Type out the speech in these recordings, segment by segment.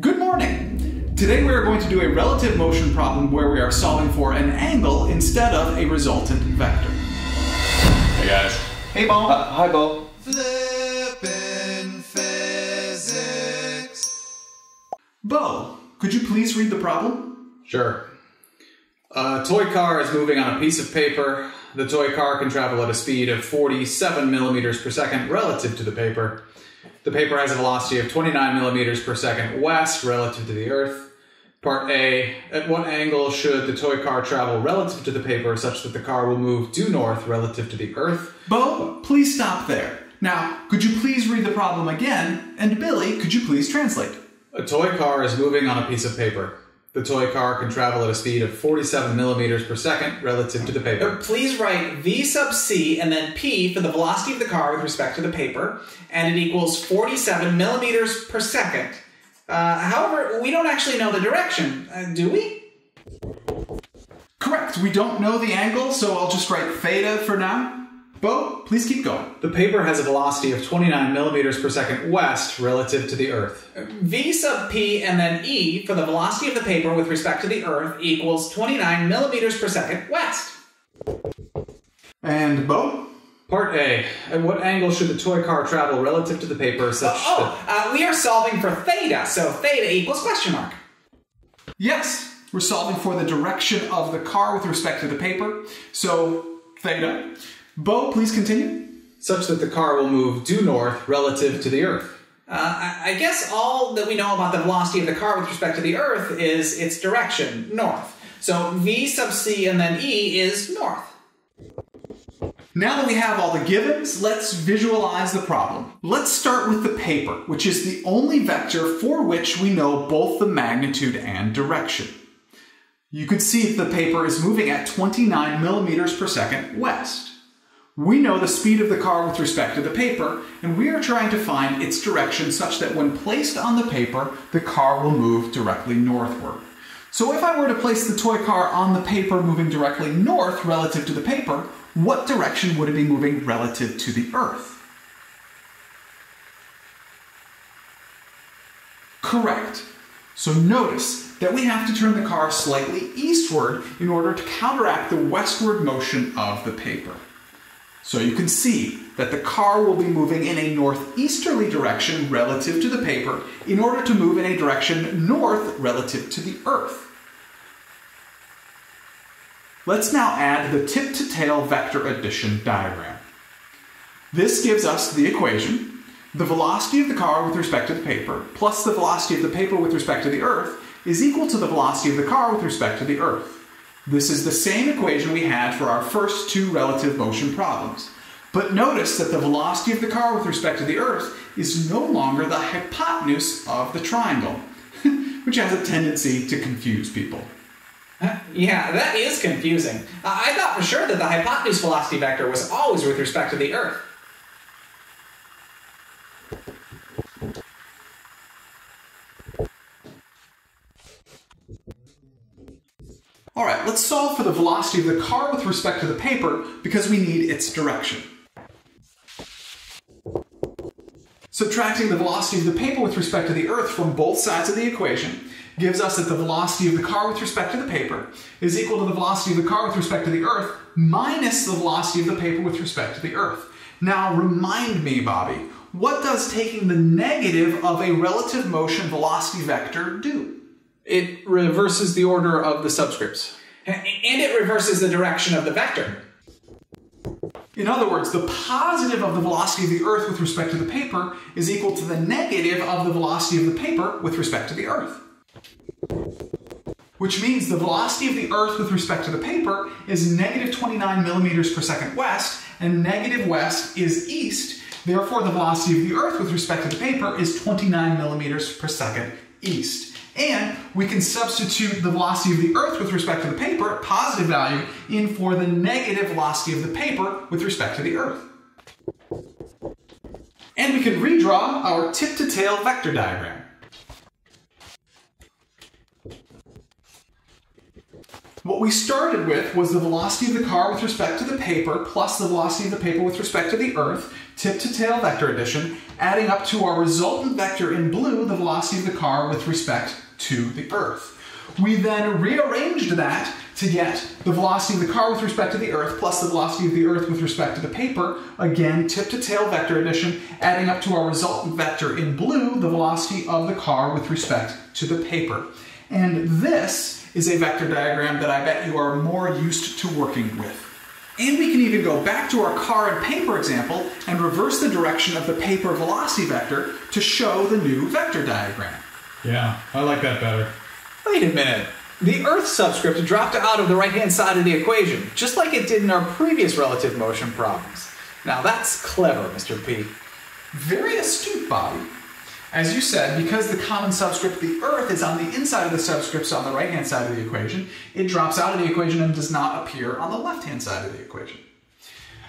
Good morning! Today we are going to do a relative motion problem where we are solving for an angle instead of a resultant vector. Hey guys. Hey, Bo. Uh, hi, Bo. Flippin' physics. Bo, could you please read the problem? Sure. A toy car is moving on a piece of paper. The toy car can travel at a speed of 47 millimeters per second relative to the paper. The paper has a velocity of 29 millimeters per second west relative to the Earth. Part A, at what angle should the toy car travel relative to the paper such that the car will move due north relative to the Earth? Bo, please stop there. Now, could you please read the problem again? And Billy, could you please translate? A toy car is moving on a piece of paper. The toy car can travel at a speed of 47 millimeters per second relative to the paper. Please write v sub c and then p for the velocity of the car with respect to the paper, and it equals 47 millimeters per second. Uh, however, we don't actually know the direction, uh, do we? Correct, we don't know the angle, so I'll just write theta for now. Bo, please keep going. The paper has a velocity of 29 millimeters per second west relative to the Earth. v sub p and then e for the velocity of the paper with respect to the Earth equals 29 millimeters per second west. And Bo? Part A. At what angle should the toy car travel relative to the paper such Oh, uh, we are solving for theta, so theta equals question mark. Yes, we're solving for the direction of the car with respect to the paper. So, theta. Bo, please continue. such that the car will move due north relative to the Earth? Uh, I, I guess all that we know about the velocity of the car with respect to the Earth is its direction, north. So v sub c and then e is north. Now that we have all the givens, let's visualize the problem. Let's start with the paper, which is the only vector for which we know both the magnitude and direction. You could see the paper is moving at 29 millimeters per second west. We know the speed of the car with respect to the paper, and we are trying to find its direction such that when placed on the paper, the car will move directly northward. So if I were to place the toy car on the paper moving directly north relative to the paper, what direction would it be moving relative to the Earth? Correct. So notice that we have to turn the car slightly eastward in order to counteract the westward motion of the paper. So you can see that the car will be moving in a northeasterly direction relative to the paper in order to move in a direction north relative to the Earth. Let's now add the tip to tail vector addition diagram. This gives us the equation, the velocity of the car with respect to the paper, plus the velocity of the paper with respect to the Earth, is equal to the velocity of the car with respect to the Earth. This is the same equation we had for our first two relative motion problems. But notice that the velocity of the car with respect to the Earth is no longer the hypotenuse of the triangle, which has a tendency to confuse people. Yeah, that is confusing. I thought for sure that the hypotenuse velocity vector was always with respect to the Earth. All right, let's solve for the velocity of the car with respect to the paper because we need its direction. Subtracting the velocity of the paper with respect to the Earth from both sides of the equation gives us that the velocity of the car with respect to the paper is equal to the velocity of the car with respect to the Earth minus the velocity of the paper with respect to the Earth. Now remind me, Bobby, what does taking the negative of a relative motion velocity vector do? It reverses the order of the subscripts. And it reverses the direction of the vector. In other words, the positive of the velocity of the Earth with respect to the paper is equal to the negative of the velocity of the paper with respect to the Earth. Which means the velocity of the Earth with respect to the paper is negative 29 millimeters per second west, and negative west is east. Therefore, the velocity of the Earth with respect to the paper is 29 millimeters per second east. And we can substitute the velocity of the Earth with respect to the paper, positive value, in for the negative velocity of the paper with respect to the Earth. And we can redraw our tip to tail vector diagram. What we started with was the velocity of the car with respect to the paper plus the velocity of the paper with respect to the Earth, tip to tail vector addition, adding up to our resultant vector in blue, the velocity of the car with respect to the Earth. We then rearranged that to get the velocity of the car with respect to the Earth plus the velocity of the Earth with respect to the paper. Again, tip to tail vector addition, adding up to our resultant vector in blue, the velocity of the car with respect to the paper. And this is a vector diagram that I bet you are more used to working with. And we can even go back to our car and paper example and reverse the direction of the paper velocity vector to show the new vector diagram. Yeah, I like that better. Wait a minute. The Earth subscript dropped out of the right-hand side of the equation, just like it did in our previous relative motion problems. Now that's clever, Mr. P. Very astute, Bobby. As you said, because the common subscript, the Earth, is on the inside of the subscripts on the right-hand side of the equation, it drops out of the equation and does not appear on the left-hand side of the equation.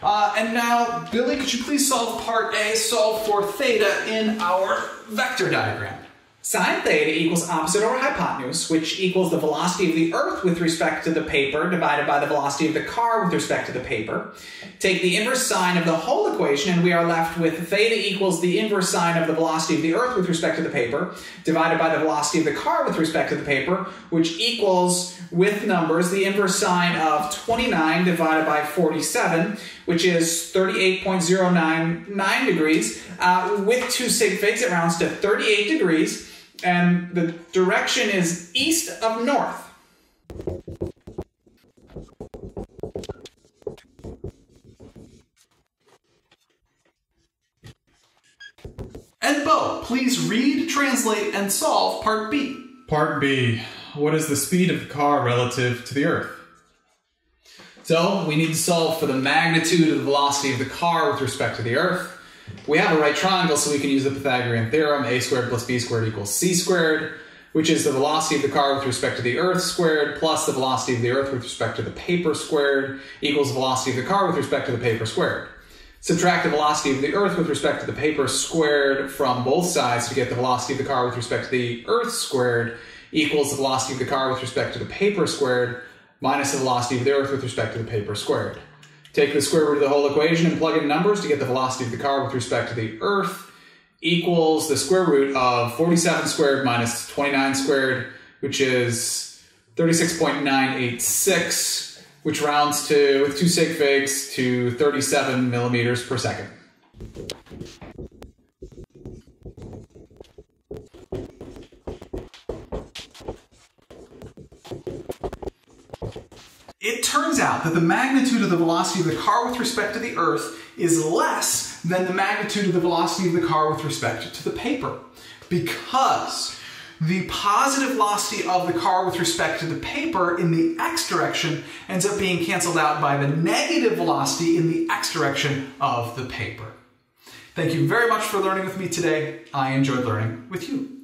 Uh, and now, Billy, could you please solve part A, solve for theta in our vector diagram? Sine theta equals opposite over hypotenuse, which equals the velocity of the Earth with respect to the paper divided by the velocity of the car with respect to the paper. Take the inverse sine of the whole equation, and we are left with theta equals the inverse sine of the velocity of the Earth with respect to the paper divided by the velocity of the car with respect to the paper, which equals, with numbers, the inverse sine of 29 divided by 47, which is 38.099 degrees. Uh, with two sig figs, it rounds to 38 degrees and the direction is east of north. And Bo, please read, translate, and solve part B. Part B. What is the speed of the car relative to the Earth? So, we need to solve for the magnitude of the velocity of the car with respect to the Earth. We have a right triangle, so we can use the Pythagorean theorem, a squared plus b squared equals c squared, which is the velocity of the car with respect to the Earth squared plus the velocity of the Earth with respect to the paper squared equals the velocity of the car with respect to the paper squared. Subtract the velocity of the Earth with respect to the paper squared from both sides to get the velocity of the car with respect to the Earth squared equals the velocity of the car with respect to the paper squared minus the velocity of the Earth with respect to the paper squared. Take the square root of the whole equation and plug in numbers to get the velocity of the car with respect to the Earth equals the square root of 47 squared minus 29 squared, which is 36.986, which rounds to, with two sig figs, to 37 millimeters per second. Out that the magnitude of the velocity of the car with respect to the Earth is less than the magnitude of the velocity of the car with respect to the paper. Because the positive velocity of the car with respect to the paper in the x direction ends up being canceled out by the negative velocity in the x direction of the paper. Thank you very much for learning with me today. I enjoyed learning with you.